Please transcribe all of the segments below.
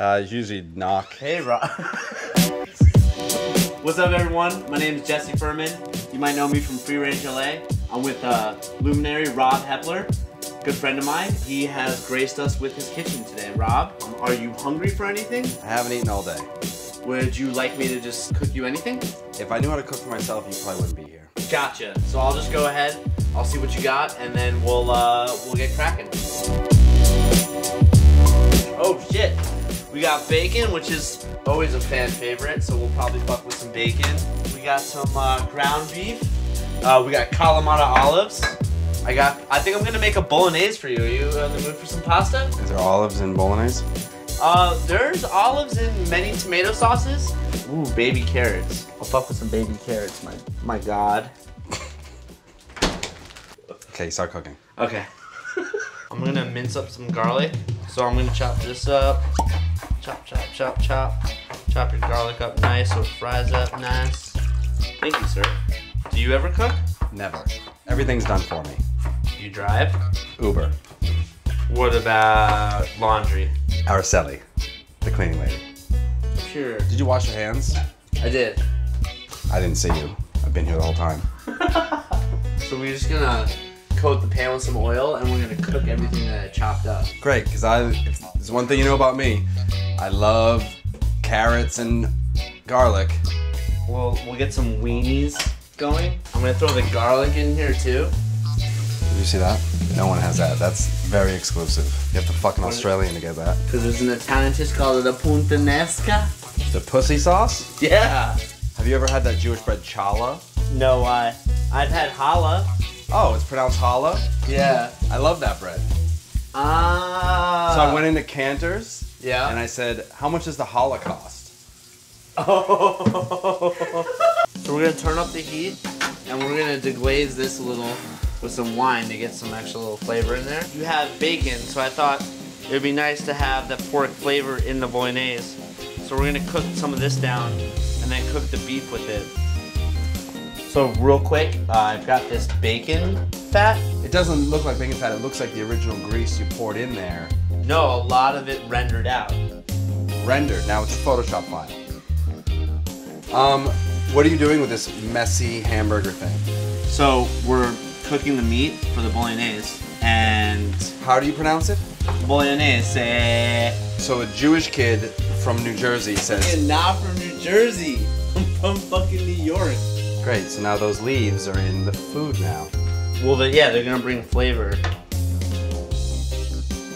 Uh, usually knock. Hey, Rob. What's up, everyone? My name is Jesse Furman. You might know me from Free Range LA. I'm with uh, luminary Rob Heppler, good friend of mine. He has graced us with his kitchen today. Rob, are you hungry for anything? I haven't eaten all day. Would you like me to just cook you anything? If I knew how to cook for myself, you probably wouldn't be here. Gotcha. So I'll just go ahead. I'll see what you got, and then we'll uh, we'll get cracking. We got bacon, which is always a fan favorite, so we'll probably fuck with some bacon. We got some uh, ground beef. Uh, we got Kalamata olives. I got. I think I'm gonna make a bolognese for you. Are you in the mood for some pasta? Is there olives in bolognese? Uh, there's olives in many tomato sauces. Ooh, baby carrots. I'll fuck with some baby carrots. My my god. Okay, start cooking. Okay. I'm gonna mince up some garlic. So I'm gonna chop this up. Chop, chop, chop, chop. Chop your garlic up nice so it fries up nice. Thank you, sir. Do you ever cook? Never. Everything's done for me. You drive? Uber. What about laundry? Araceli, the cleaning lady. Sure. Did you wash your hands? I did. I didn't see you. I've been here the whole time. So we're just gonna coat the pan with some oil and we're gonna cook everything that I chopped up. Great, because I, if there's one thing you know about me, I love carrots and garlic. We'll we'll get some weenies going. I'm gonna throw the garlic in here too. Did you see that? No one has that. That's very exclusive. You have to fuck an Australian to get that. Cause there's an Italian dish called the puttanesca. The pussy sauce? Yeah. Have you ever had that Jewish bread challah? No, I I've had challah. Oh, it's pronounced challah? Yeah. I love that bread. Ah. So I went into Canter's Yeah. and I said, how much is the Holocaust? Oh. so we're gonna turn up the heat and we're gonna deglaze this a little with some wine to get some extra little flavor in there. You have bacon, so I thought it would be nice to have the pork flavor in the bolognese. So we're gonna cook some of this down and then cook the beef with it. So real quick, uh, I've got this bacon fat. It doesn't look like bacon fat. It looks like the original grease you poured in there. No, a lot of it rendered out. Rendered. Now it's a Photoshop file. Um, what are you doing with this messy hamburger thing? So we're cooking the meat for the bolognese and How do you pronounce it? bolognese. So a Jewish kid from New Jersey says, Fucking not from New Jersey. I'm from fucking New York. Great, so now those leaves are in the food now. Well, but yeah, they're gonna bring flavor.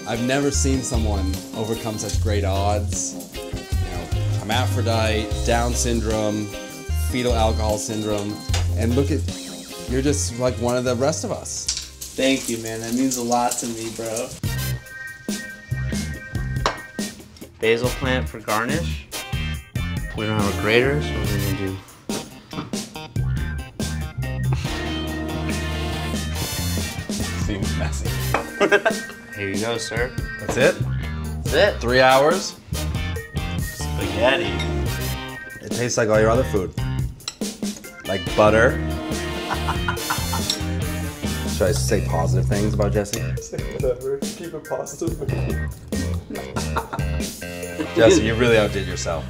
I've never seen someone overcome such great odds. You know, hermaphrodite, Down syndrome, fetal alcohol syndrome, and look at, you're just like one of the rest of us. Thank you, man. That means a lot to me, bro. Basil plant for garnish. We don't have a grater, so we're gonna do. Seems messy. Here you go, sir. That's it? That's it. Three hours? Spaghetti. It tastes like all your other food. Like butter. Should I say positive things about Jesse? Whatever. Keep it positive. Jesse, you really outdid yourself.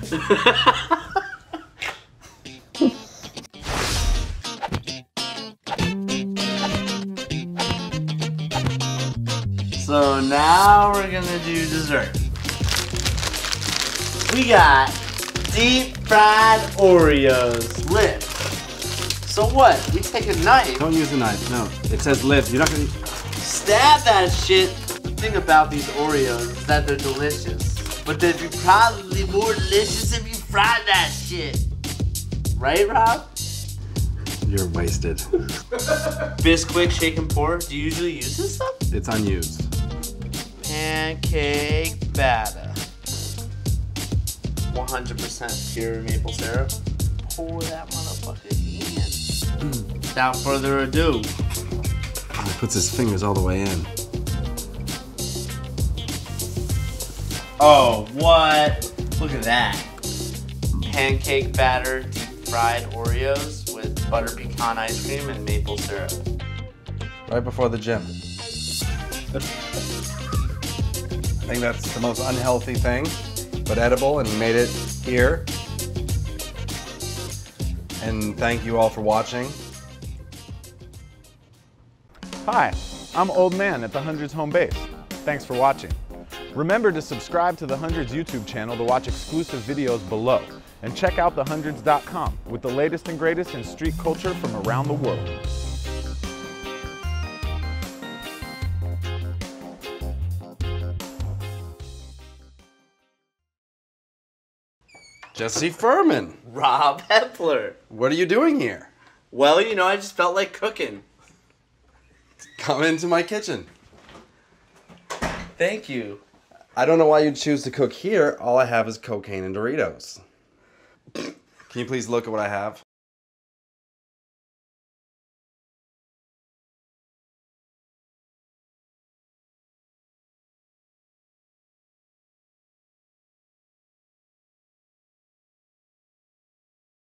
Now we're gonna do dessert. We got deep fried Oreos. Lift. So what? We take a knife, Don't use the knife. No. It says live. You're not gonna. stab that shit. The thing about these Oreos is that they're delicious. But they'd be probably more delicious if you fried that shit. Right, Rob? You're wasted. Bisquick, shake and pour. Do you usually use this stuff? It's unused. Pancake batter. 100% pure maple syrup. Pour that motherfucker in. Without further ado, He puts his fingers all the way in. oh, what? Look at that. Pancake batter, deep fried Oreos with butter pecan ice cream and maple syrup. Right before the gym. I think that's the most unhealthy thing. but edible, and made it here. And thank you all for watching. Hi, I'm Old Man at the Hundreds home base. Thanks for watching. Remember to subscribe to the Hundreds YouTube channel to watch exclusive videos below. And check out thehundreds.com with the latest and greatest in street culture from around the world. Jesse Furman, Rob Heppler. what are you doing here? Well, you know, I just felt like cooking. Come into my kitchen. Thank you. I don't know why you'd choose to cook here. All I have is cocaine and Doritos. Can you please look at what I have?